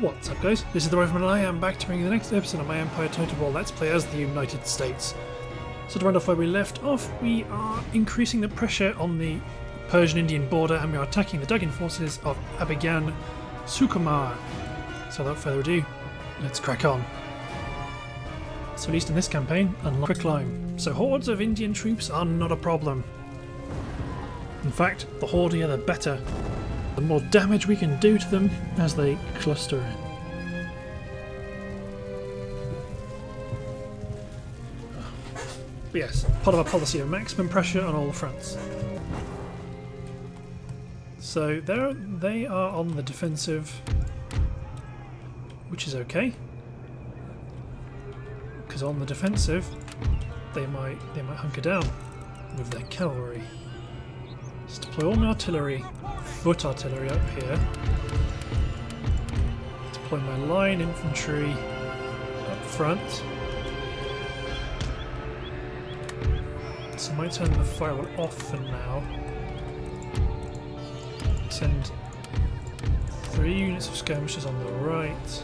What's up guys, this is the Rifleman and I am back to bring you the next episode of my Empire Total War Let's Play as the United States. So to round off where we left off, we are increasing the pressure on the Persian-Indian border and we are attacking the dug-in forces of Abhigan Sukumar. So without further ado, let's crack on. So at least in this campaign, unlock quicklime. So hordes of Indian troops are not a problem. In fact, the hordier the better the more damage we can do to them as they cluster in. But yes, part of our policy of maximum pressure on all fronts. So there, they are on the defensive, which is okay, because on the defensive, they might they might hunker down with their cavalry. Let's deploy all my artillery foot artillery up here. Deploy my line infantry up front. So I might turn the firewall off for now. Send three units of skirmishers on the right.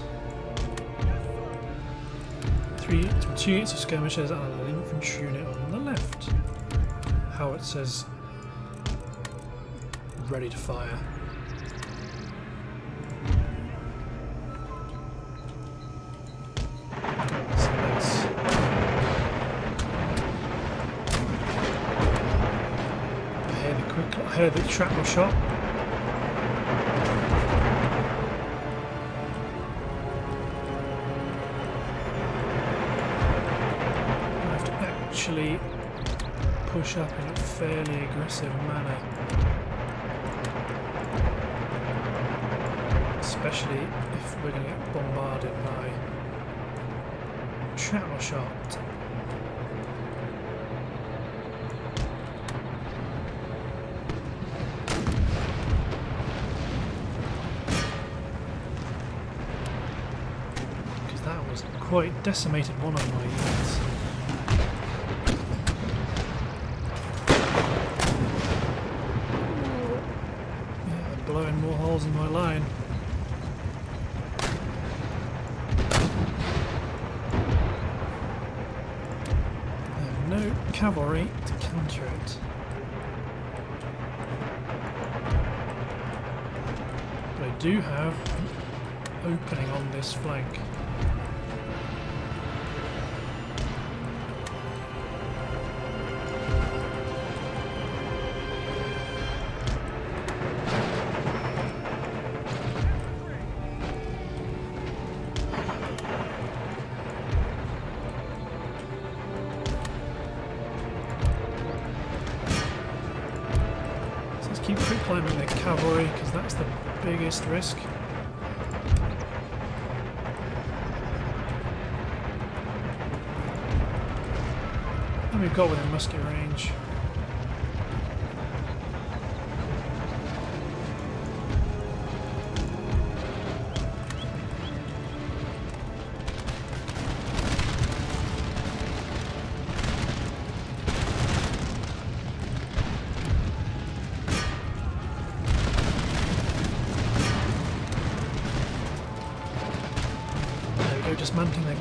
Three, two units of skirmishers and an infantry unit on the left. How it says ready to fire. I hear the quick hear the shrapnel shot. I have to actually push up in a fairly aggressive manner. Especially if we're going to get bombarded by shrapnel shot. Because that was quite decimated one of my units. Yeah, blowing more holes in my line. cavalry to counter it. But I do have an opening on this flank.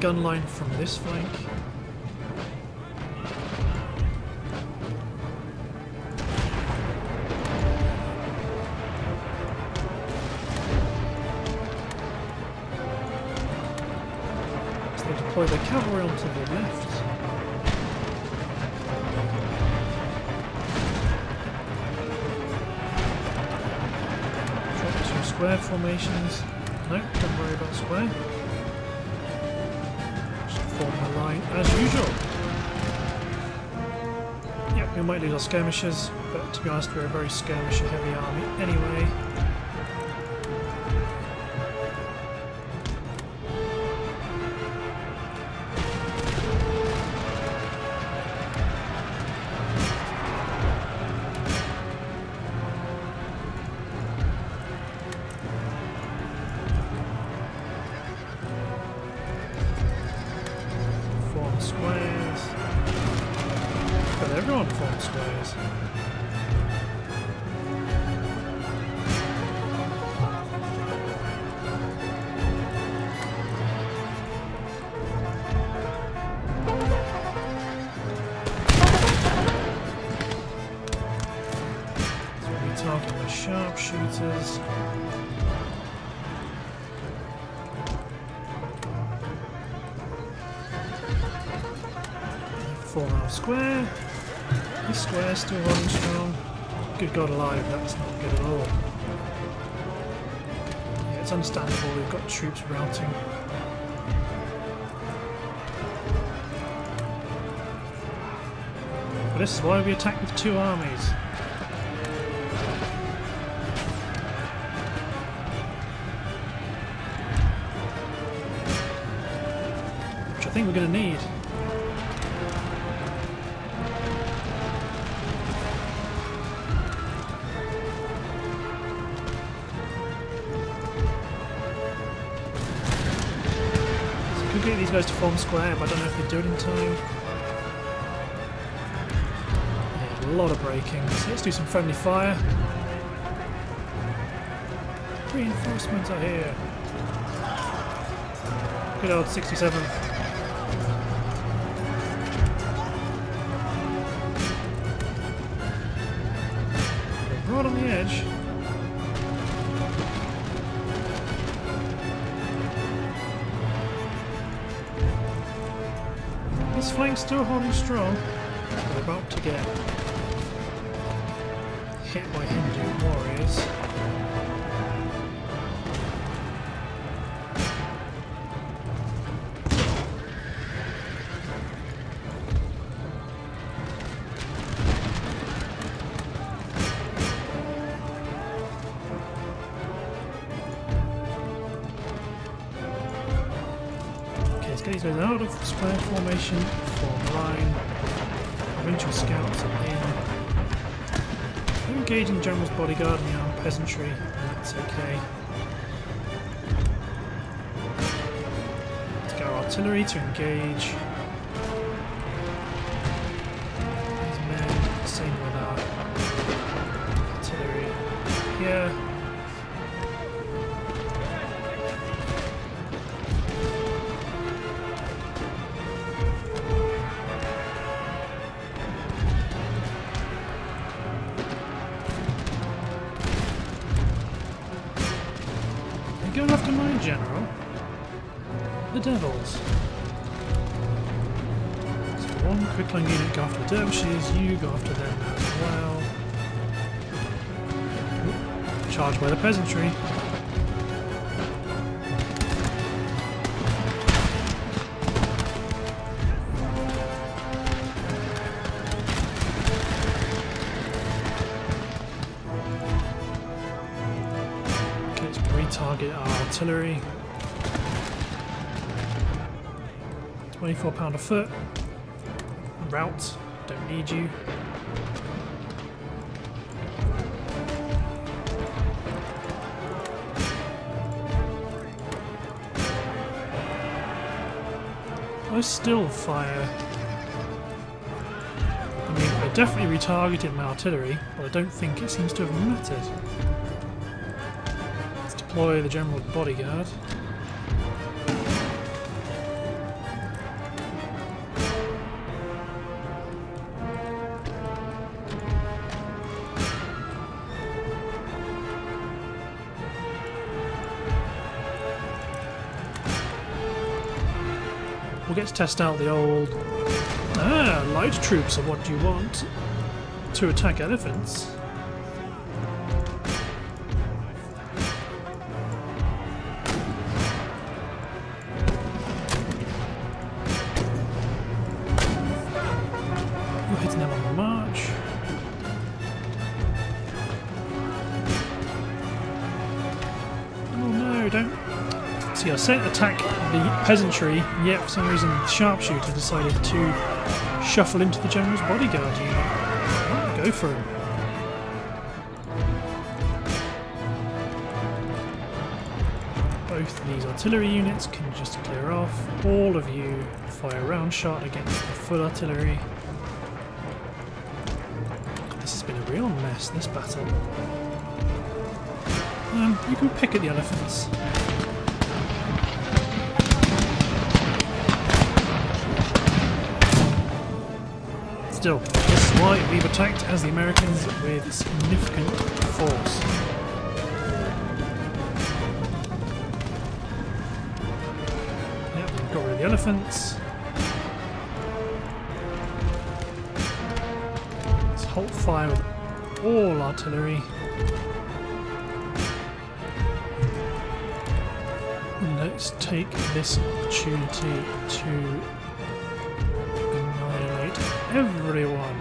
Gun line from this flank. So they deploy their cavalry onto the left. Drop two square formations. No, don't worry about square we might lose our skirmishers, but to be honest we're a very skirmisher heavy army anyway. Four and a half square. This square still holding strong. Good God alive, that's not good at all. Yeah, it's understandable we've got troops routing. But this is why we attack with two armies. Which I think we're going to need. Guys to form square, but I don't know if they do it in time. Yeah, a lot of braking. So let's do some friendly fire. Reinforcements are here. Good old 67th. Still holding strong. We're about to get hit by Hindu warriors. Okay, let's get these guys out of square formation, form line. Provincial scouts in. Engaging the general's bodyguard and the armed peasantry, that's okay. Let's our artillery to engage. 24 pound a foot. Route, don't need you. I still fire. I mean, I definitely retargeted my artillery, but I don't think it seems to have mattered. Let's deploy the general bodyguard. Get to test out the old. Ah, light troops are what do you want to attack elephants. Said attack the peasantry, yet for some reason the sharpshooter decided to shuffle into the general's bodyguard go for him. Both these artillery units can just clear off. All of you fire round shot against the full artillery. This has been a real mess, this battle. Um, you can pick at the elephants. still. This is why we've attacked as the Americans with significant force. Yep, got rid of the elephants. Let's halt fire with all artillery. Let's take this opportunity to everyone.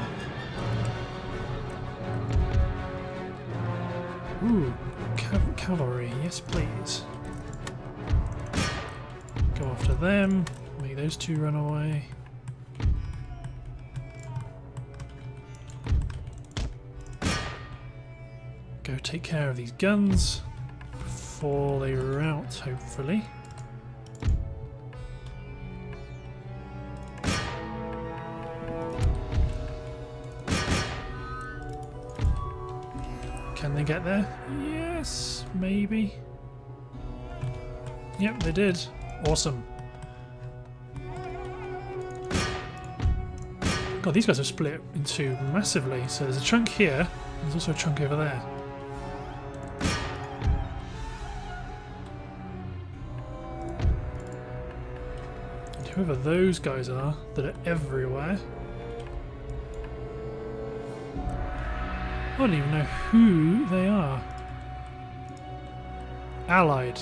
Ooh, cav cavalry, yes please. Go after them, make those two run away. Go take care of these guns before they rout, hopefully. They get there? Yes, maybe. Yep, they did. Awesome. God, these guys are split into massively. So there's a chunk here, there's also a chunk over there. And whoever those guys are that are everywhere. I don't even know who they are. Allied.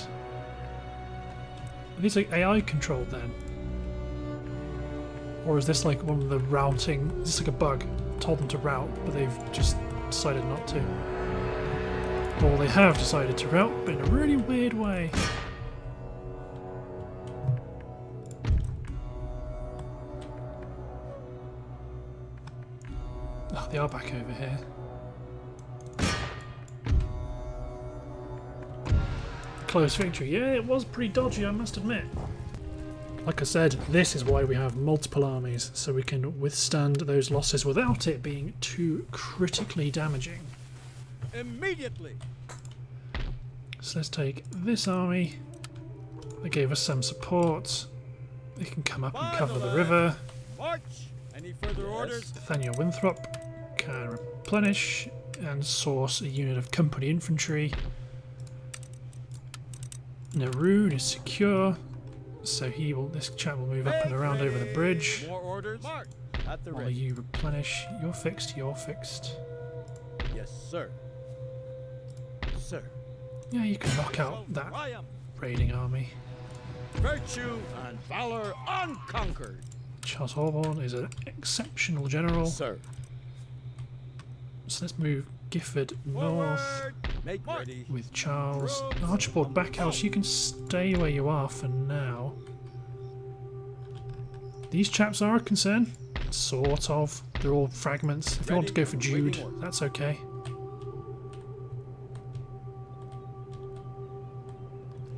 Are these like AI controlled then? Or is this like one of the routing? Is this like a bug? Told them to route, but they've just decided not to. Or they have decided to route, but in a really weird way. Oh, they are back over here. Close victory. Yeah, it was pretty dodgy, I must admit. Like I said, this is why we have multiple armies, so we can withstand those losses without it being too critically damaging. Immediately. So let's take this army. They gave us some support. They can come up and cover the river. March. Any further orders? Nathaniel Winthrop can replenish and source a unit of company infantry. Naroon is secure, so he will. This chap will move up and around over the bridge. More orders? March. At the While ready. you replenish, you're fixed. You're fixed. Yes, sir. Sir. Yeah, you can knock out that raiding army. virtue, and valor unconquered. Charles Horborn is an exceptional general. Sir. So let's move Gifford north Make ready. with Charles. Archibald Backhouse, you can stay where you are for now. These chaps are a concern. Sort of. They're all fragments. If you want to go for Jude, that's okay.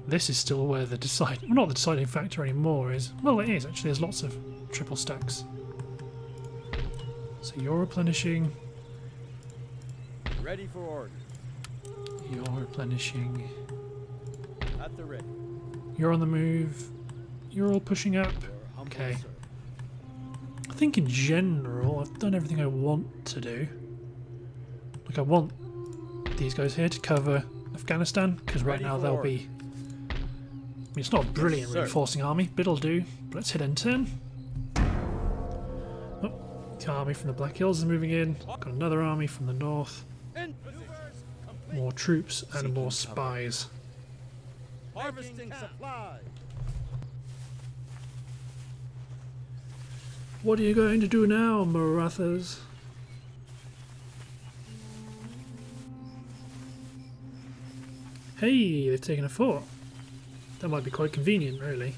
This is still where the decide well, not the deciding factor anymore is well it is actually there's lots of triple stacks. So you're replenishing, Ready for order. you're replenishing, At the ready. you're on the move, you're all pushing up. Okay. I think in general I've done everything I want to do. Like I want these guys here to cover Afghanistan because right now they'll be. I mean, it's not a brilliant sir. reinforcing army, but it'll do. But let's hit N10. Oh, the army from the Black Hills is moving in. Got another army from the north. More troops and more spies. Harvesting supplies. What are you going to do now, Marathas? Hey, they've taken a fort. That might be quite convenient, really.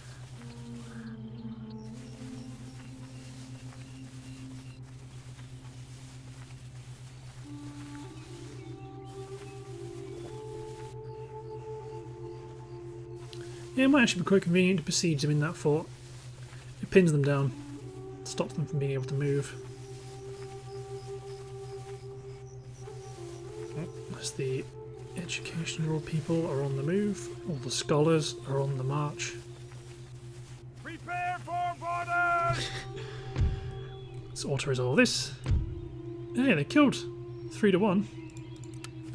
It might actually be quite convenient to besiege them in that fort. It pins them down stops them from being able to move. Oh, as the educational people are on the move, all the scholars are on the march. Prepare for borders. Let's auto resolve this. Hey, they killed three to one,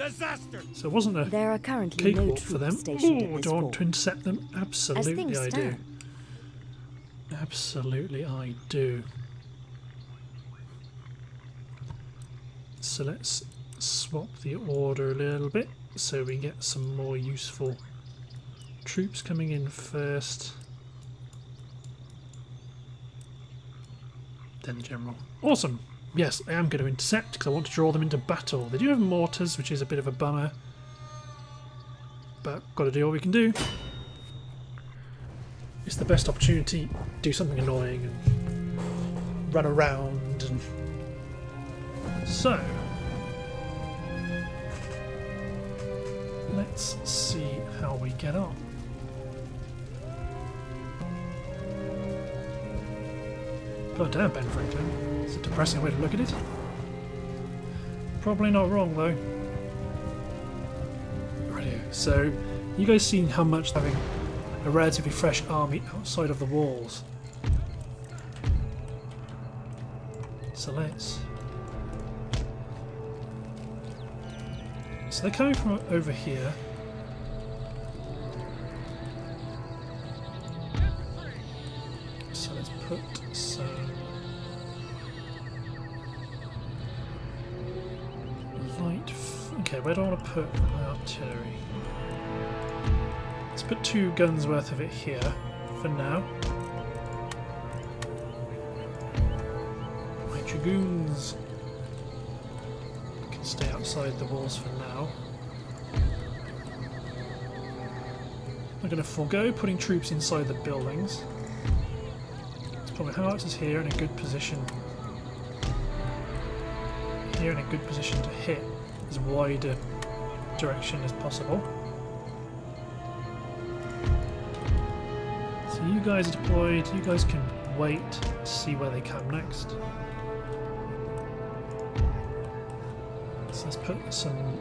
Disaster. so it wasn't a There are currently no cakewalk for them. troops Oh, do I want to intercept them? Absolutely, things I do. Absolutely, I do. So let's swap the order a little bit so we get some more useful troops coming in first. Then general. Awesome! Yes, I am going to intercept because I want to draw them into battle. They do have mortars, which is a bit of a bummer. But got to do what we can do. It's the best opportunity to do something annoying and run around and... So... Let's see how we get on. God damn, Ben Franklin. It's a depressing way to look at it. Probably not wrong, though. Radio. So, you guys seen how much having a relatively fresh army outside of the walls. So let's... So they're coming from over here. Put my artillery? Let's put two guns worth of it here for now. My dragoons can stay outside the walls for now. I'm going to forego putting troops inside the buildings. Let's put my howitzers here in a good position. Here in a good position to hit as wide a direction as possible. So you guys are deployed, you guys can wait to see where they come next. So let's put some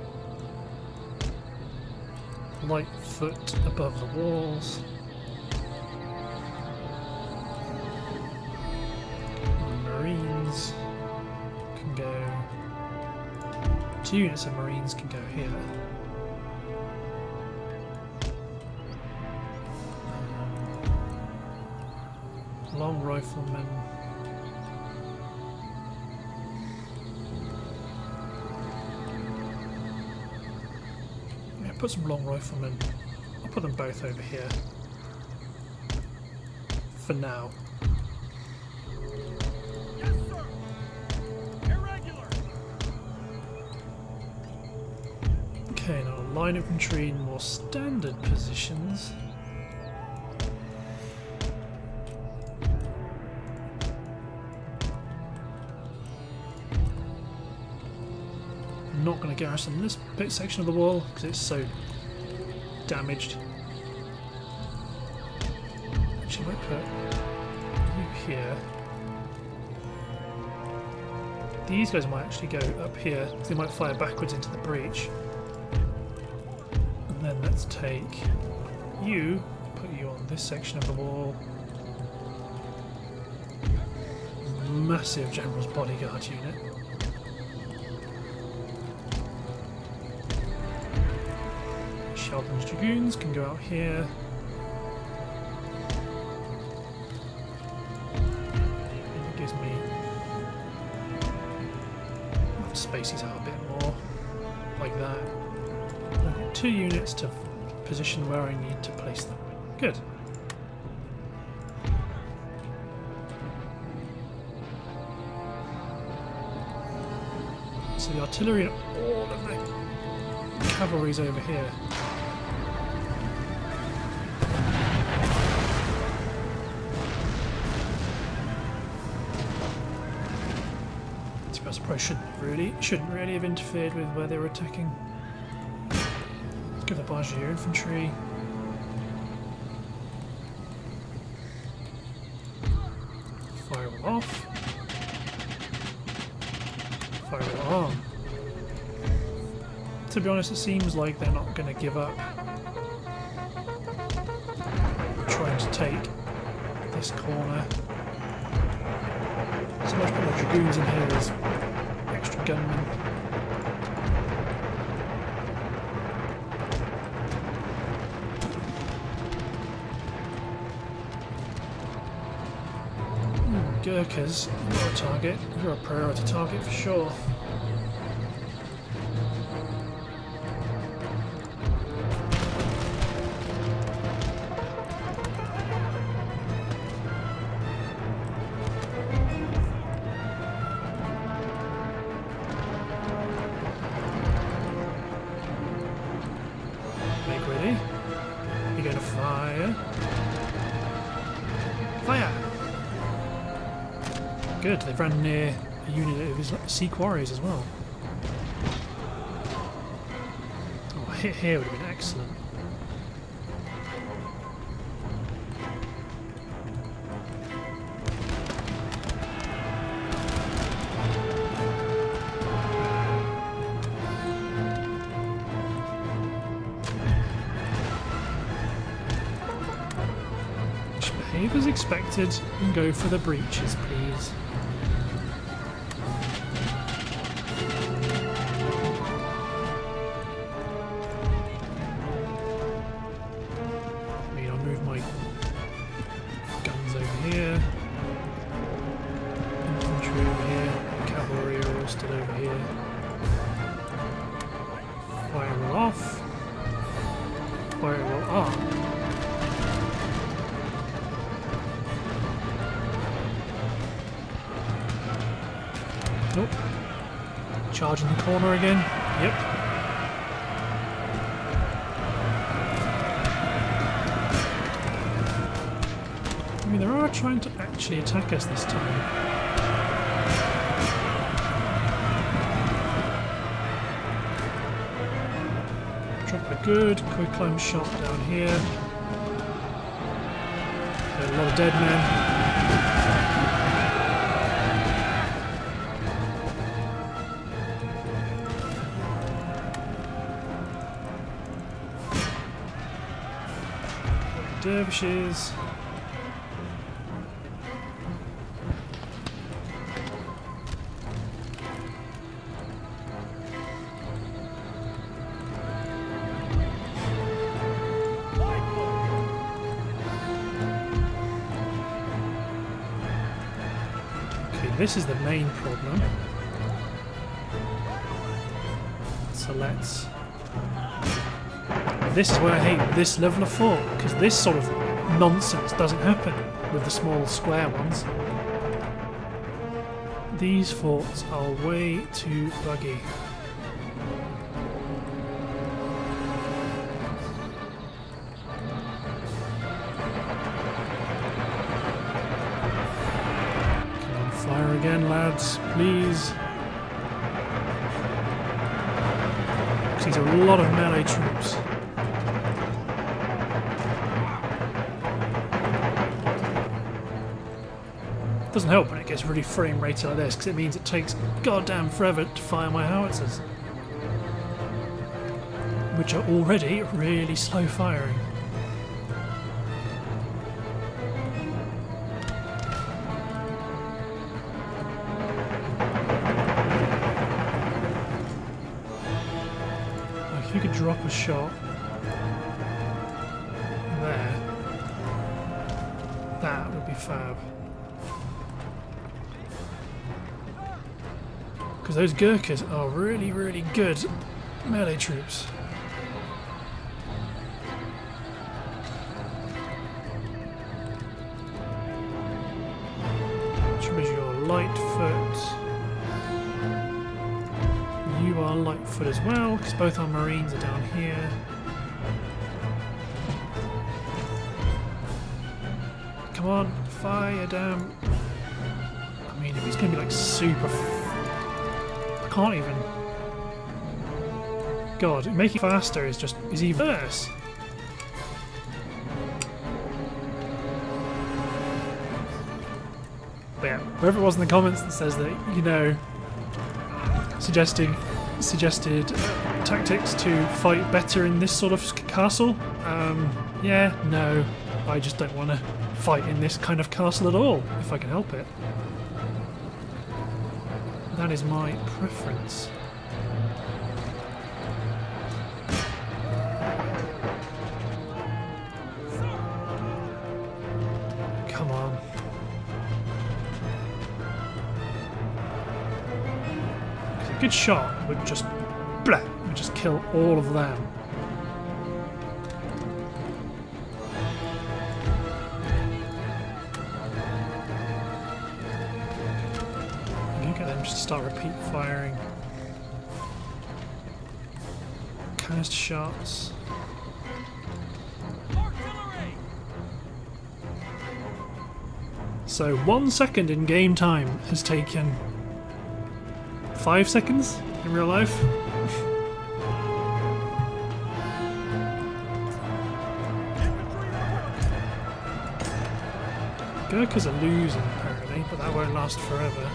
light foot above the walls. Marines can go. Two units of Marines can go here. Long riflemen. Yeah, put some long riflemen. I'll put them both over here. For now. Yes, sir. Irregular. Okay, now line infantry in more standard positions. Garrison this bit section of the wall because it's so damaged. Actually, I might put you here. These guys might actually go up here, they might fire backwards into the breach. And then let's take you, put you on this section of the wall. Massive General's Bodyguard unit. Can go out here. And it gives me I'll have space these out a bit more, like that. I've got two units to position where I need to place them. Good. So the artillery and all of the cavalry's over here. Probably shouldn't really shouldn't really have interfered with where they were attacking. Give the Bargier infantry. Firewall off. Firewall on. To be honest, it seems like they're not going to give up trying to take this corner. So much my dragoons in here as extra gunmen. Hmm, Gurkhas, you're a target. You're a priority target for sure. Good, near a unit of his sea quarries as well. Oh, a hit here would have been excellent. Expected and go for the breaches, please. Okay, this is the main problem. So let's. This is where I hate this level of fort because this sort of nonsense doesn't happen with the small square ones. These forts are way too buggy. Fire again, lads, please. 'Cause These are a lot of melee troops. Doesn't help when it gets really frame rated like this, because it means it takes goddamn forever to fire my howitzers. Which are already really slow firing. If you could drop a shot those Gurkhas are really, really good melee troops. Treasure Lightfoot. You are Lightfoot as well, because both our Marines are down here. Come on, fire down. I mean, if he's going to be like super. Can't even. God, making faster is just is even worse. But yeah, whoever it was in the comments that says that you know, suggesting suggested tactics to fight better in this sort of castle. Um, yeah, no, I just don't want to fight in this kind of castle at all if I can help it. That is my preference. Come on. A good shot would just, blah, would just kill all of them. Firing. Canister shots. So one second in game time has taken five seconds in real life. Gurkhas are losing apparently, but that won't last forever.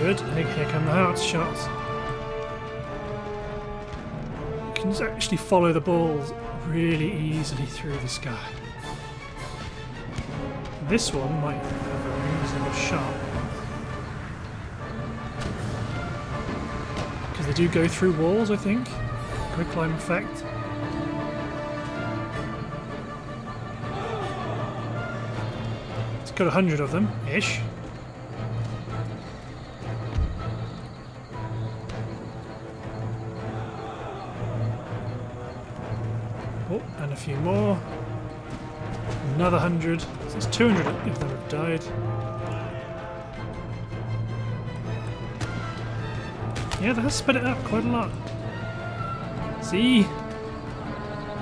Good, here come the heart shots. You can actually follow the balls really easily through the sky. This one might have a reasonable shot. Because they do go through walls, I think. Quicklime effect. It's got a hundred of them, ish. Few more. Another hundred. So there's 200 of them have died. Yeah, that has sped it up quite a lot. See?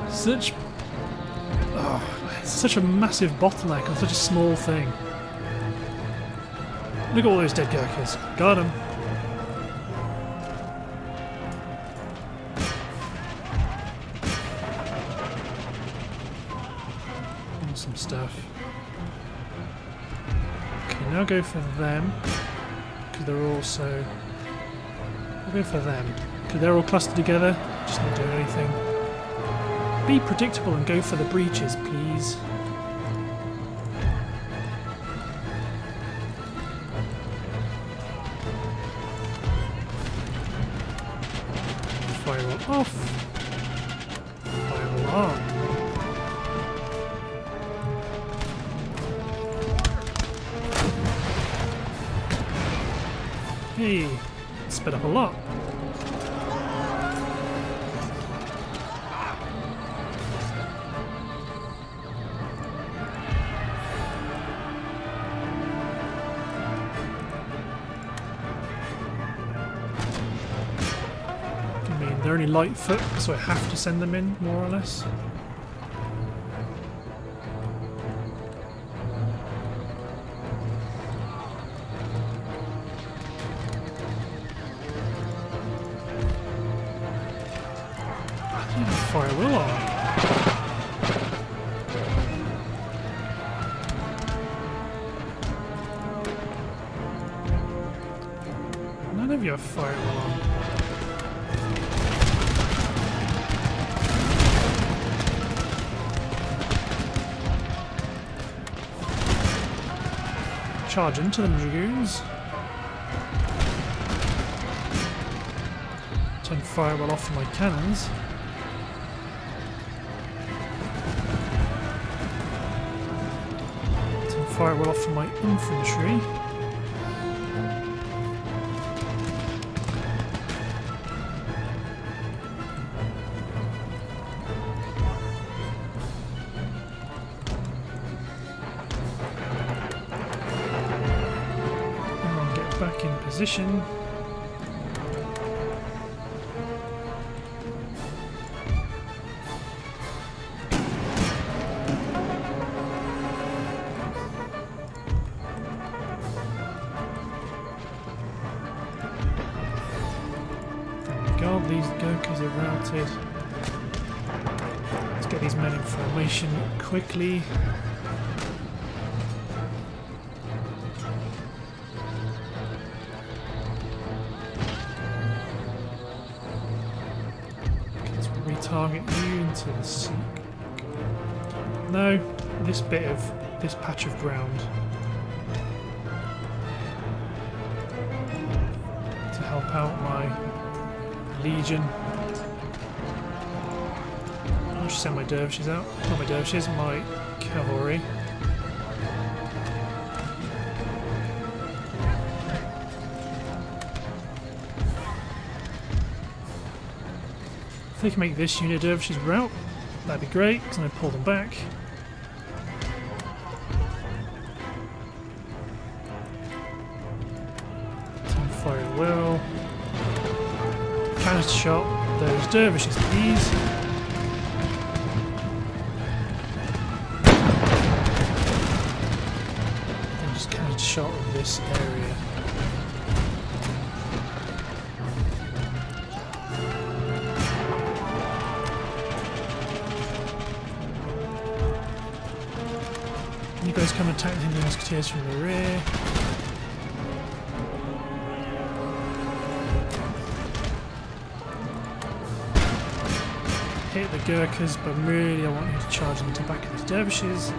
Such... Oh, it's such a massive bottleneck on such a small thing. Look at all those dead Gurkhas. Got them. Go for them. Because they're also... I'll go for them. Because they're all clustered together. Just not doing anything. Be predictable and go for the breaches, please. They're only light foot, so I have to send them in, more or less. Charge into them, Dragoons. Turn firewall off for my cannons. Turn firewall off for my infantry. Position. God, these Gurkhas are routed. Let's get these men in formation quickly. Let's you into the sea. No, this bit of this patch of ground to help out my legion. I should send my dervishes out. Not my dervishes, my cavalry. They can make this unit dervishes route, that'd be great, because then I pull them back. Team fire well. Canister shot those dervishes, please. Then just canister shot of this area. You guys come attack the Musketeers from the rear. Hit the Gurkhas, but really I want you to charge into the back of these dervishes.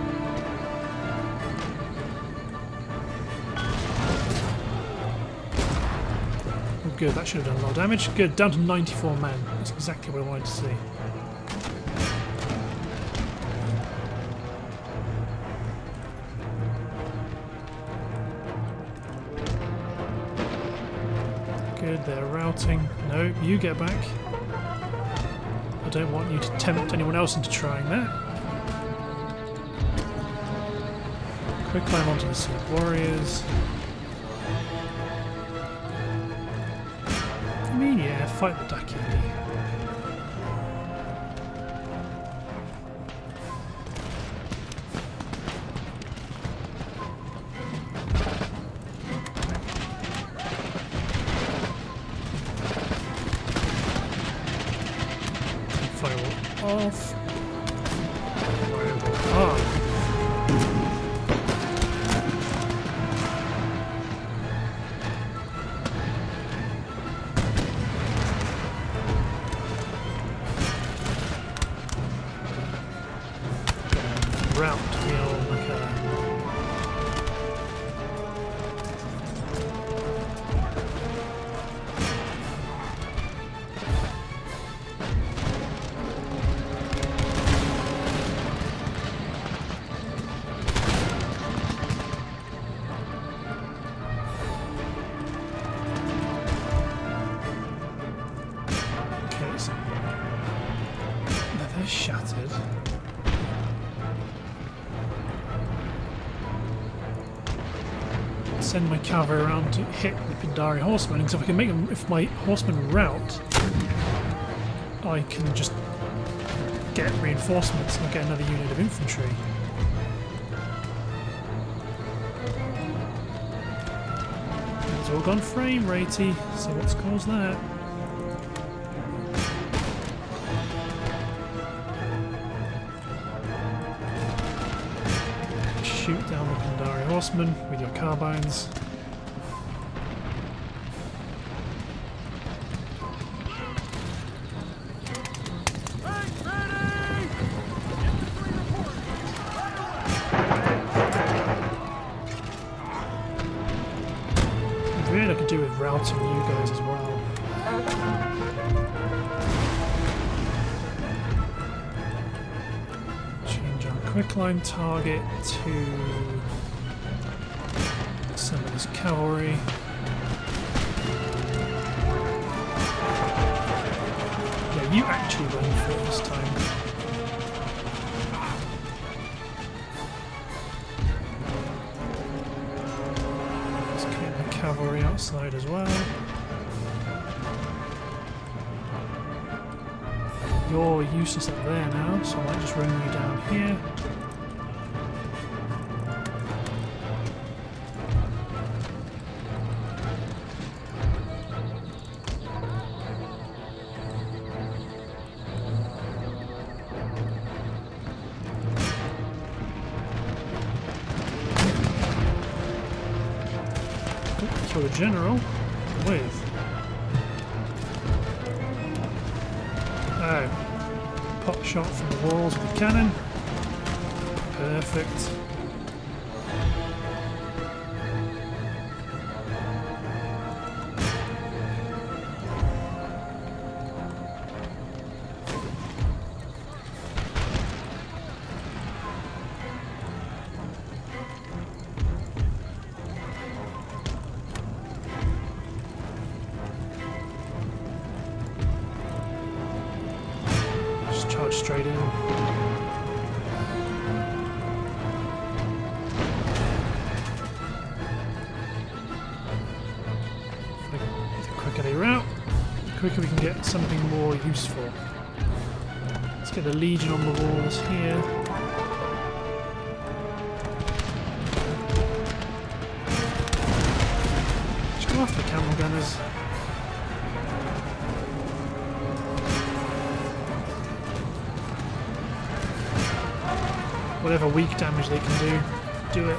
Good, that should have done a lot of damage. Good, down to 94 men. That's exactly what I wanted to see. Good, they're routing. No, you get back. I don't want you to tempt anyone else into trying that. Quicklime onto the Sea Warriors. I mean, yeah, fight the Dakini. Cavalry around to hit the Pindari horsemen, because if I can make them, if my horsemen rout, I can just get reinforcements and get another unit of infantry. It's all gone frame ratey, so what's caused that? Shoot down the Pindari horsemen with your carbines. Quicklime target to some of this cavalry. Yeah, you actually run for it this time. Cavalry outside as well. You're useless up there now, so I might just run you down here. Straight in. The quicker they route, the quicker we can get something more useful. Let's get the legion on the walls here. Weak damage they can do, do it.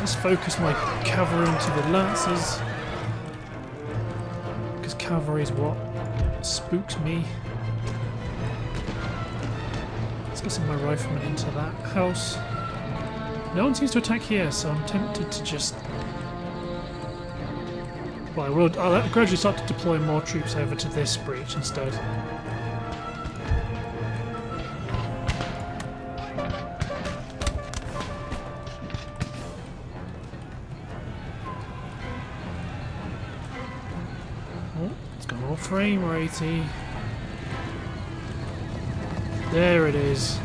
Let's focus my cavalry into the lancers. Because cavalry is what spooks me. Of my riflemen into that house. No one seems to attack here, so I'm tempted to just. Well, I will. I'll gradually start to deploy more troops over to this breach instead. Oh, it's got more frame ratey. There it is.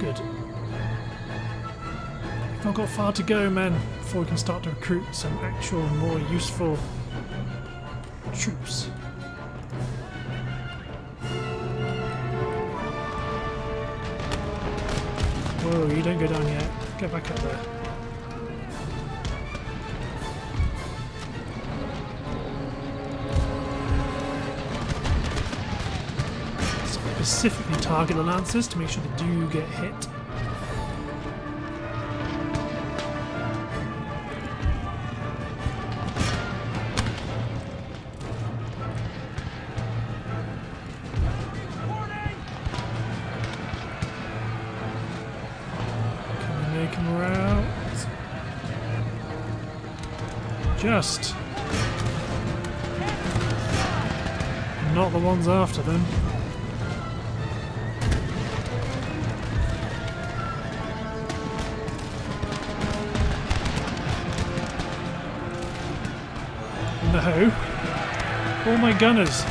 Good. We've not got far to go, man, before we can start to recruit some actual, more useful troops. Whoa, you don't go down yet. Get back up there. Specifically target the lancers to make sure they do get hit. Just. Not the ones after them. All my gunners.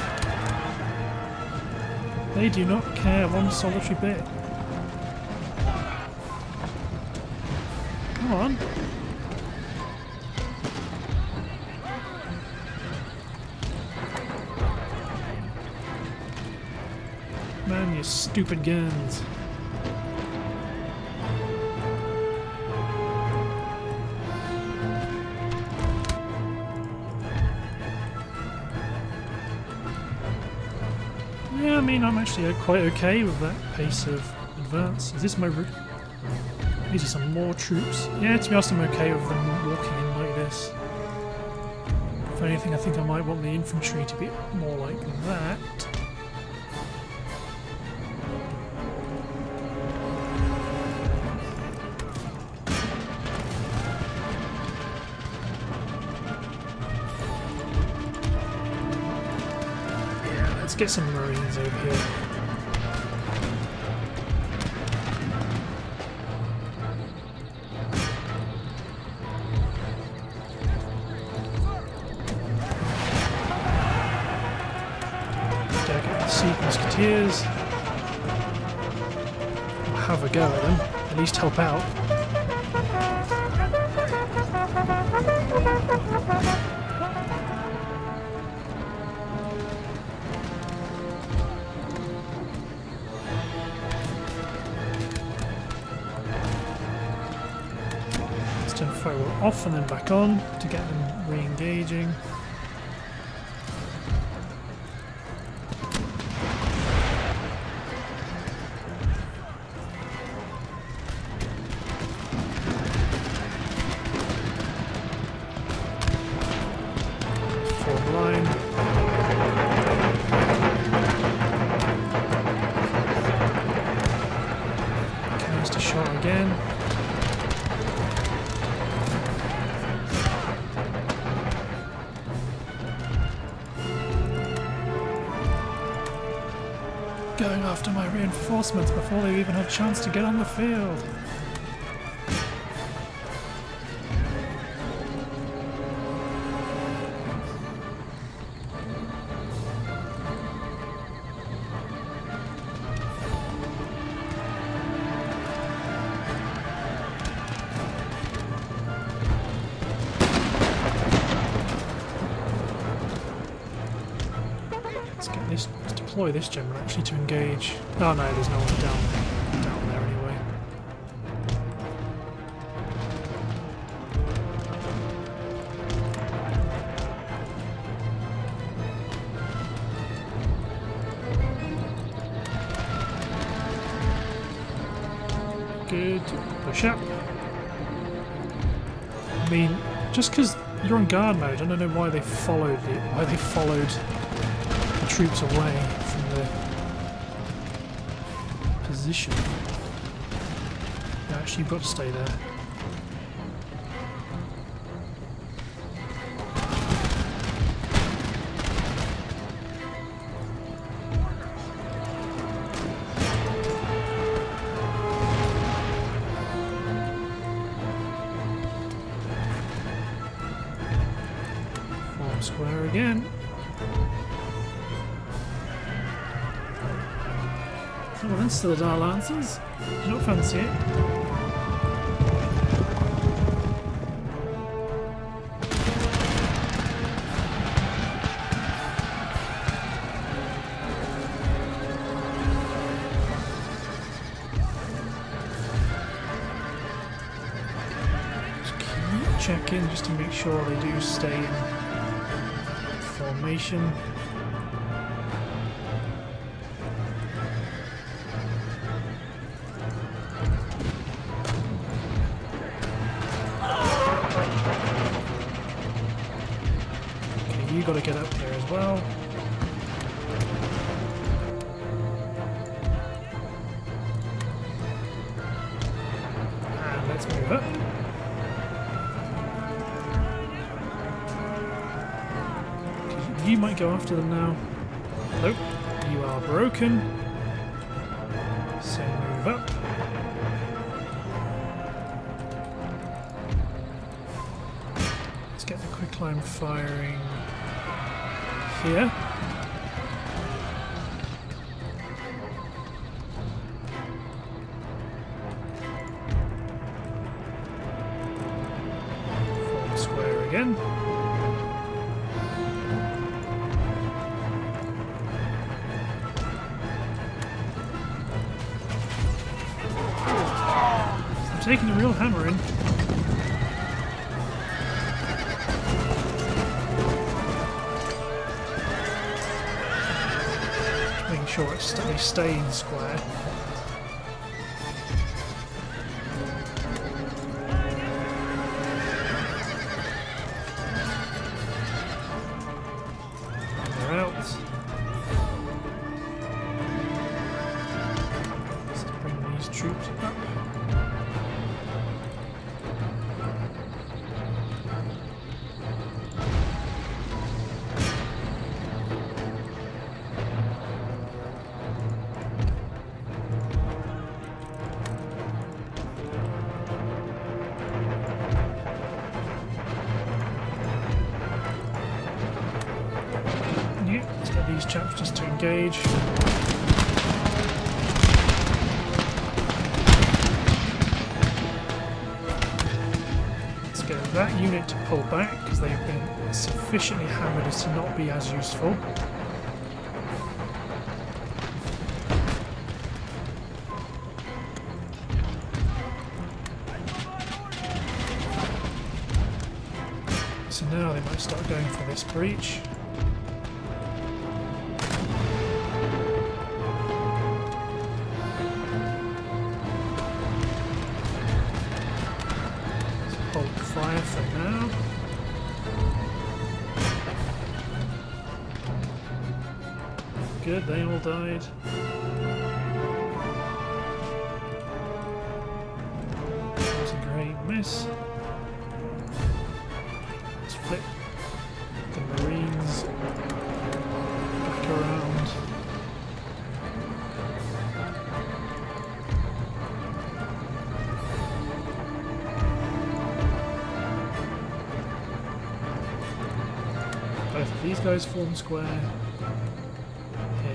They do not care one solitary bit. Come on. Man, you stupid guns. I mean, I'm actually uh, quite okay with that pace of advance. Is this my route? These are some more troops. Yeah, to be honest, I'm okay with them walking in like this. If anything, I think I might want the infantry to be more like that. Yeah, let's get some over here. Going after my reinforcements before they even had a chance to get on the field. This general actually to engage. Oh no, there's no one down down there anyway. Good. Push up. I mean, just because you're on guard mode, I don't know why they followed it. Why they followed the troops away position. No, actually, got to stay there. The Lancers. Do you not fancy it? Just keep checking just to make sure they do stay in formation. Well. And let's move up. You might go after them now. Nope, you are broken. So move up. Let's get the quicklime firing here. Stay in square. Engage. Let's get that unit to pull back because they've been sufficiently hammered as to not be as useful. So now they might start going for this breach. side. That's a great miss! Let's flip the marines back around. Both of these guys form square.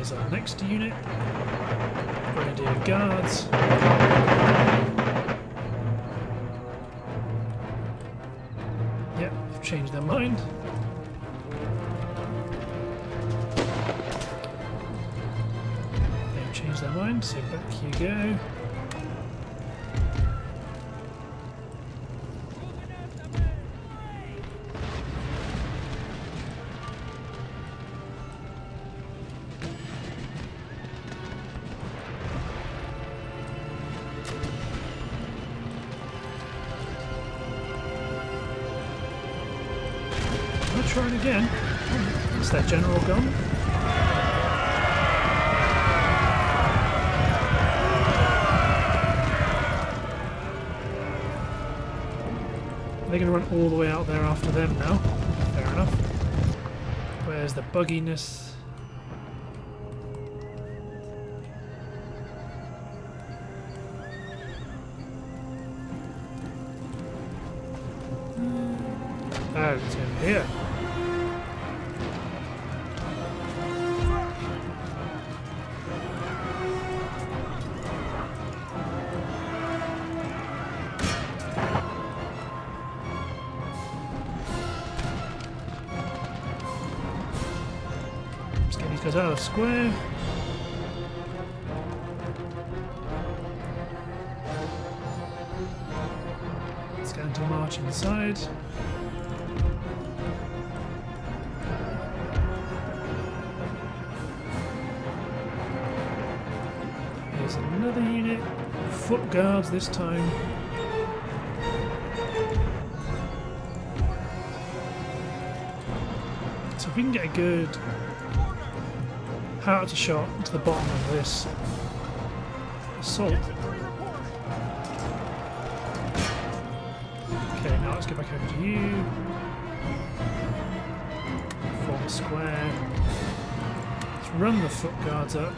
Here's our next unit. Grenadier Guards. Yep, they've changed their mind. They've changed their mind, so back you go. Again. Is that general gone? They're going to run all the way out there after them now. Fair enough. Where's the bugginess? Foot guards this time. So if we can get a good howitzer shot to the bottom of this assault. Okay, now let's get back over to you. Form a square. Let's run the foot guards up.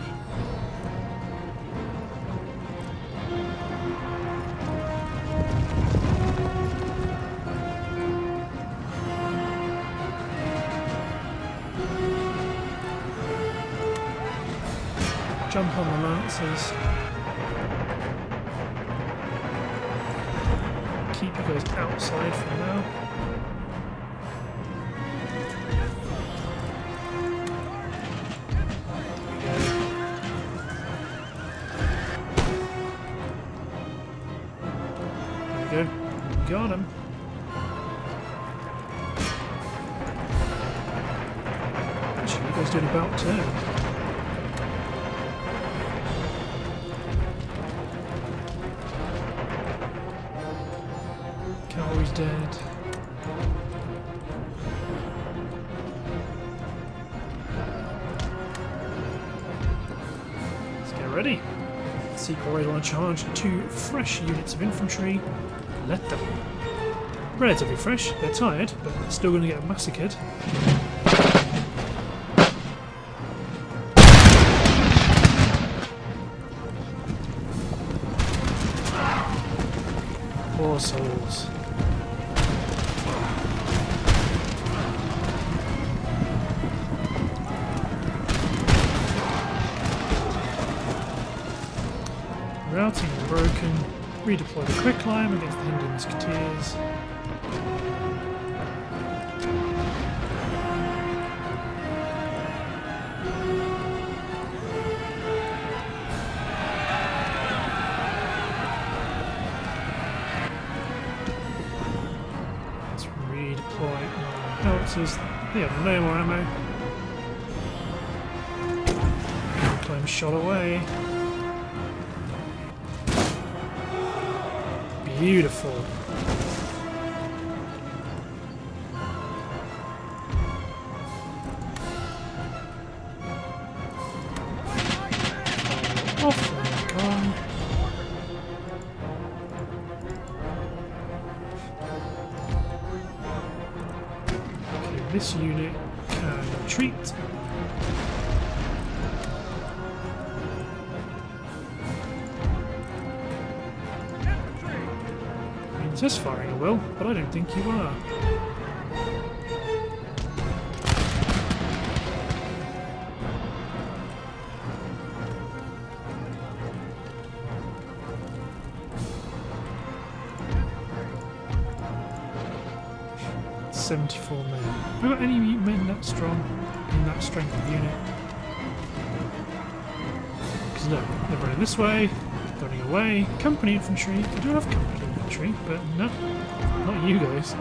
Jump on the lancers. Keep you guys outside for now. Charge. Two fresh units of infantry. Let them. Relatively fresh. They're tired, but they're still going to get massacred. Poor souls. Redeploy the quicklime against the Hindu musketeers. Let's redeploy howitzers. They have no more ammo. Quicklime shot away. Beautiful. 74 men. Have we got any men that strong in that strength of unit? Because look, they're running this way, running away. Company infantry. I do have company infantry, but no, not you guys.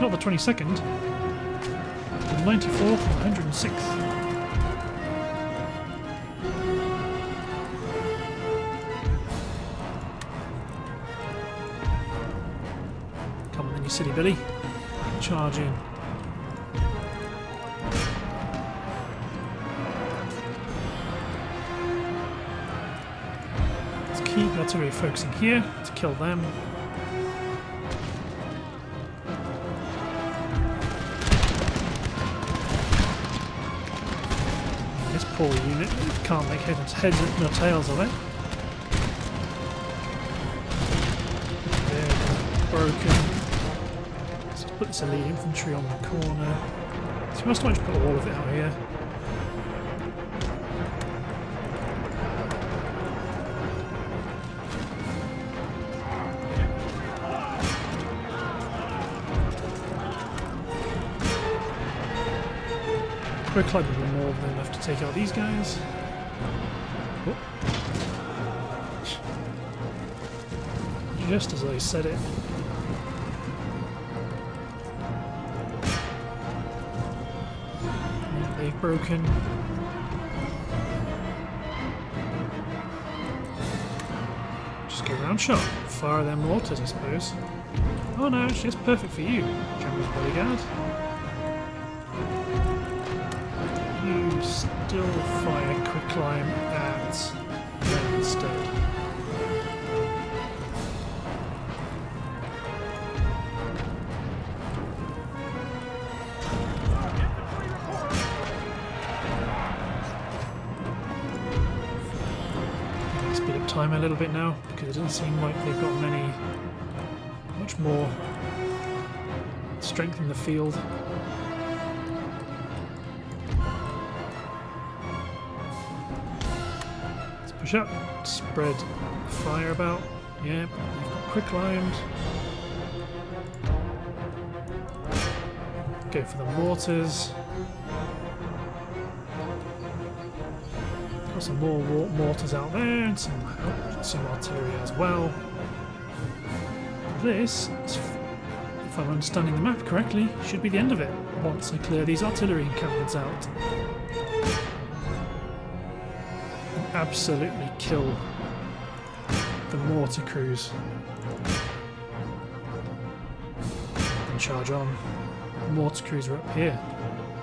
Not the 22nd. The 94th and 106th. Come on then, you silly Billy. Charge in. Let's keep artillery focusing here to kill them. This poor unit can't make heads, heads nor tails of it. Elite infantry on the corner. So we must not just put all of it out here. We're climbing more than enough to take out these guys. Just as I said it. Broken. Just go round shot. Fire their mortars, I suppose. Oh no, it's perfect for you, General's bodyguard. You still fire quicklime a little bit now because it doesn't seem like they've got many, much more strength in the field. Let's push up, spread fire about. Yep, quick limed. Go for the mortars. Got some more mortars out there and some some artillery as well. This, if I'm understanding the map correctly, should be the end of it once I clear these artillery encampments out. And absolutely kill the mortar crews. And charge on. The mortar crews are up here.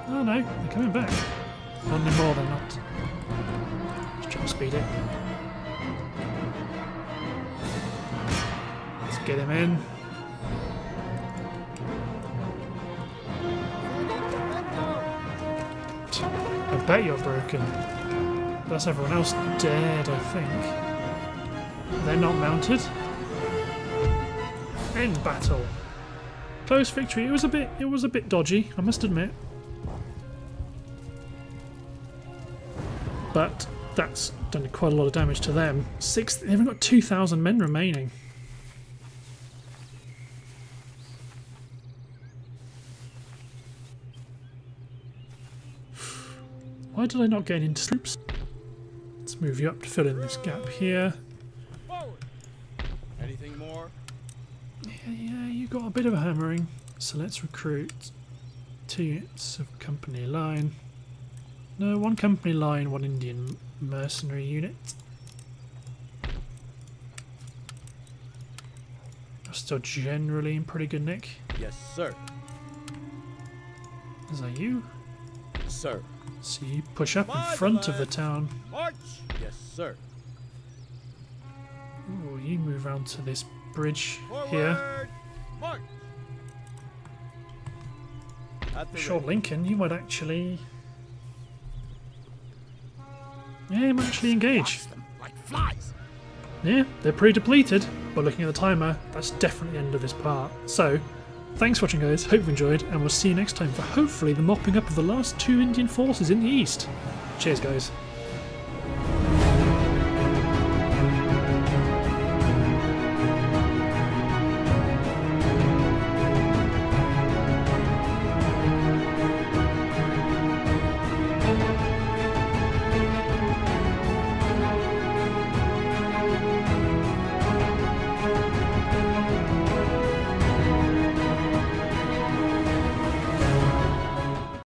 Oh no, they're coming back. Not anymore, they're not. Let's to speed it. Get him in. I bet you're broken. That's everyone else dead, I think. They're not mounted. End battle. Close victory. It was a bit. It was a bit dodgy. I must admit. But that's done quite a lot of damage to them. Six. they haven't got two thousand men remaining. Why did I not get into troops? Let's move you up to fill in this gap here. Anything more? Yeah, yeah, you got a bit of a hammering. So let's recruit two units of company line. No, one company line, one Indian mercenary unit. You're still generally in pretty good nick. Yes, sir. Is that you? Sir. So you push up in front of the town. March. Yes, sir. Ooh, you move around to this bridge Forward. here. March. Sure. Lincoln, you might actually. Yeah, you might actually engage. Yeah, they're pretty depleted, but looking at the timer, that's definitely the end of this part. So, thanks for watching guys, hope you've enjoyed, and we'll see you next time for hopefully the mopping up of the last two Indian forces in the east. Cheers guys.